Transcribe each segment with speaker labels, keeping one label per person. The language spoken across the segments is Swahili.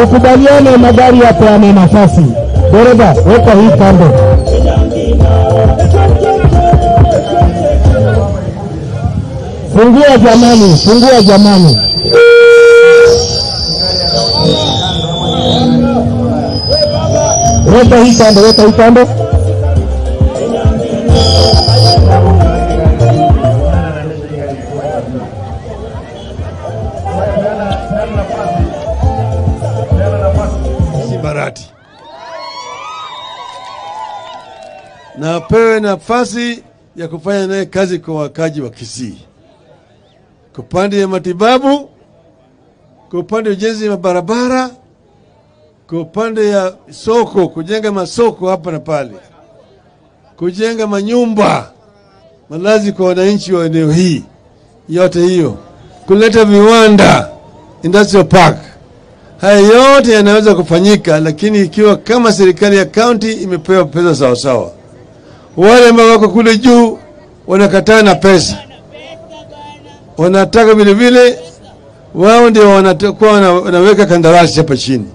Speaker 1: Tukubaliane magari yapeane nafasi. Dereva, weka hii kando. Fungua jamani, fungua jamani. Weka hii kando, weka hii kando.
Speaker 2: Na apewe nafasi ya kufanya naye kazi kwa wakaji wa Kisii, kwa upande ya matibabu, kwa upande ya ujenzi wa barabara, kwa upande ya soko, kujenga masoko hapa na pale, kujenga manyumba malazi kwa wananchi wa eneo hii yote hiyo, kuleta viwanda industrial park Haya yote yanaweza kufanyika, lakini ikiwa kama serikali ya kaunti imepewa pesa sawasawa. Wale ambao wako kule juu wanakataa na pesa, wanataka vile vile wao ndio wanakuwa wanaweka kandarasi hapa chini.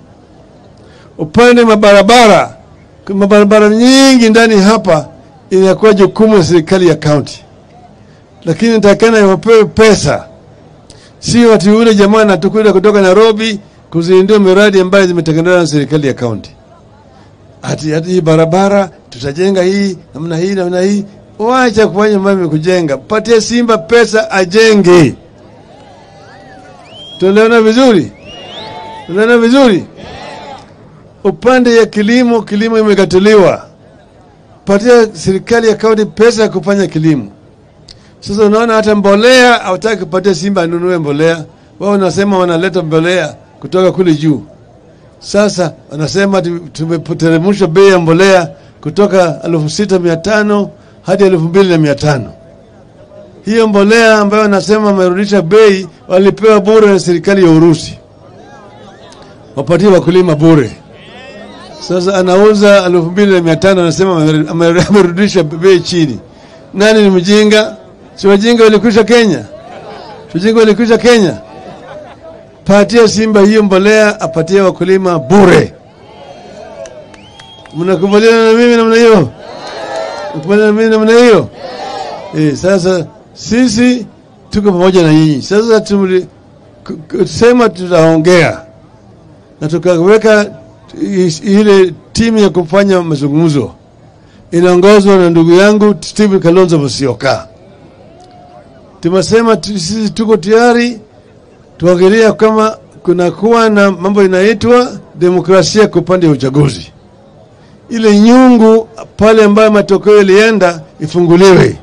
Speaker 2: Upande mabarabara, mabarabara nyingi ndani hapa inakuwa jukumu la serikali ya kaunti, lakini takana wapewe pesa, si watu yule jamaa anatukuda kutoka Nairobi kuzindua miradi ambayo zimetengenezwa na serikali ya kaunti. Ati ati barabara tutajenga hii namna hii namna hii. Wacha kufanya mambo kujenga, patie Simba pesa ajenge. Tunaelewana vizuri? Tunaelewana vizuri? Upande ya kilimo, kilimo imekatiliwa, patia serikali ya kaunti pesa ya kufanya kilimo. Sasa unaona hata mbolea hawataki kupatia Simba anunue mbolea, wao wanasema wanaleta mbolea kutoka kule juu. Sasa wanasema tumeteremsha bei ya mbolea kutoka elfu sita mia tano hadi elfu mbili na mia tano. Hiyo mbolea ambayo wanasema wamerudisha bei walipewa bure na serikali ya Urusi, wapatie wakulima bure. Sasa anauza elfu mbili na mia tano anasema amerudisha bei chini. Nani ni mjinga? Si wajinga walikwisha Kenya? Si wajinga walikwisha Kenya? Patia Simba hiyo mbolea, apatie wakulima bure. Mnakubaliana na mimi namna hiyo? Mnakubaliana na mimi namna hiyo? Eh, sasa sisi tuko pamoja na nyinyi. Sasa sema tutaongea na tukaweka ile timu ya kufanya mazungumzo inaongozwa na ndugu yangu Stephen Kalonzo Musyoka. Tumesema sisi tuko tayari tuangalia kama kunakuwa na mambo inaitwa demokrasia kwa upande wa uchaguzi. Ile nyungu pale ambayo matokeo yalienda ifunguliwe,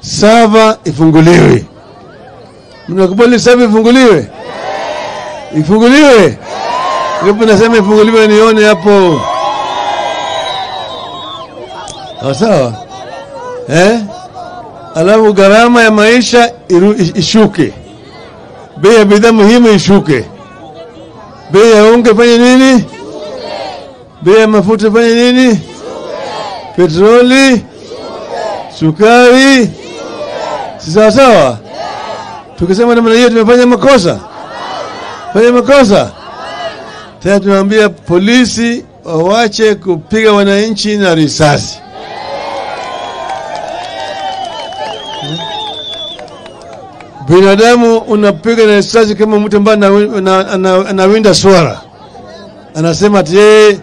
Speaker 2: sava ifunguliwe. Mnakubali sava ifunguliwe? Ifunguliwe? hapo, nasema ifunguliwe, nione hapo. Sawa eh? Alafu gharama ya maisha iru, ishuke bei ya bidhaa muhimu ishuke, bei ya unga fanye nini, bei ya mafuta fanye nini, petroli, sukari, si sawa sawa? Tukisema namna hiyo tumefanya makosa, fanya makosa tena. Tunaambia polisi wawache kupiga wananchi na risasi. Binadamu unapiga na risasi kama mtu ambaye anawinda swara, anasema ati yeye